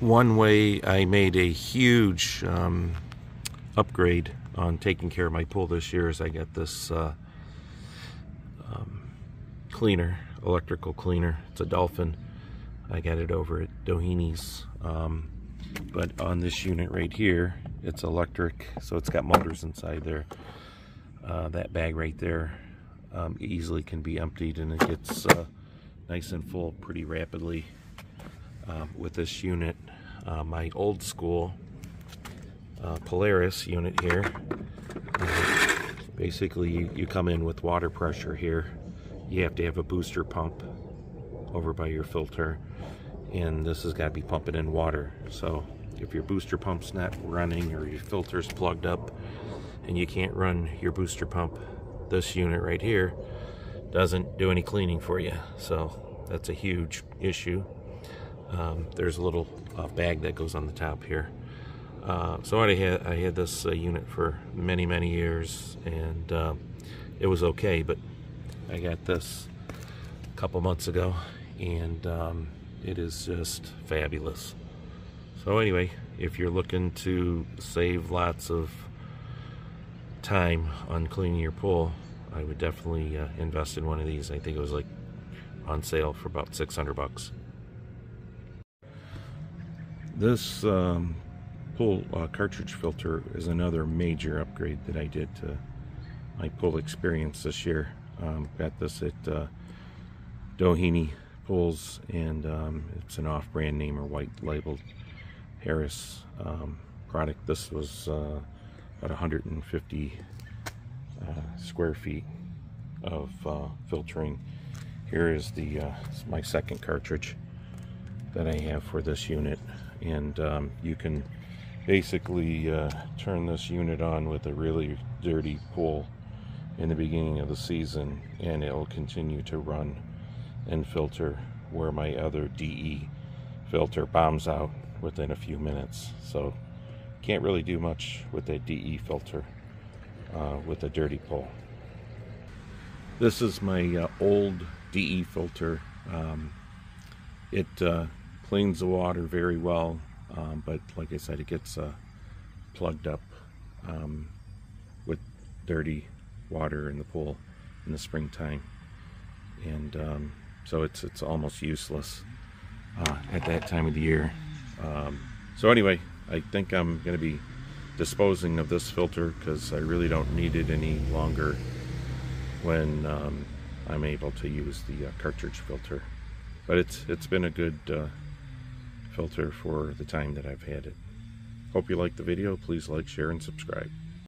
one way I made a huge um, upgrade on taking care of my pool this year is I got this uh, um, cleaner, electrical cleaner. It's a Dolphin. I got it over at Doheny's. Um, but on this unit right here, it's electric, so it's got motors inside there. Uh, that bag right there um, easily can be emptied and it gets uh, nice and full pretty rapidly uh, with this unit. Uh, my old school uh, Polaris unit here, basically you, you come in with water pressure here. You have to have a booster pump over by your filter and this has got to be pumping in water. So if your booster pump's not running or your filter's plugged up and you can't run your booster pump, this unit right here doesn't do any cleaning for you. So that's a huge issue. Um, there's a little uh, bag that goes on the top here. Uh, so I had I had this uh, unit for many many years and uh, it was okay, but I got this a couple months ago and um, it is just fabulous. So anyway, if you're looking to save lots of time on cleaning your pool, I would definitely uh, invest in one of these. I think it was like on sale for about 600 bucks. This um, pool uh, cartridge filter is another major upgrade that I did to my pull experience this year. Um, got this at uh, Doheny Pools and um, it's an off-brand name or white labeled Harris um, product. This was uh, about 150 uh, square feet of uh, filtering. Here is the uh, my second cartridge that I have for this unit and um, you can basically uh, turn this unit on with a really dirty pool in the beginning of the season and it'll continue to run and filter where my other DE filter bombs out within a few minutes so can't really do much with a DE filter uh, with a dirty pool. This is my uh, old DE filter. Um, it uh, cleans the water very well, um, but like I said, it gets uh, plugged up um, with dirty water in the pool in the springtime, and um, so it's it's almost useless uh, at that time of the year. Um, so anyway, I think I'm going to be disposing of this filter because I really don't need it any longer when um, I'm able to use the uh, cartridge filter. But it's it's been a good uh, filter for the time that I've had it. Hope you liked the video. Please like, share, and subscribe.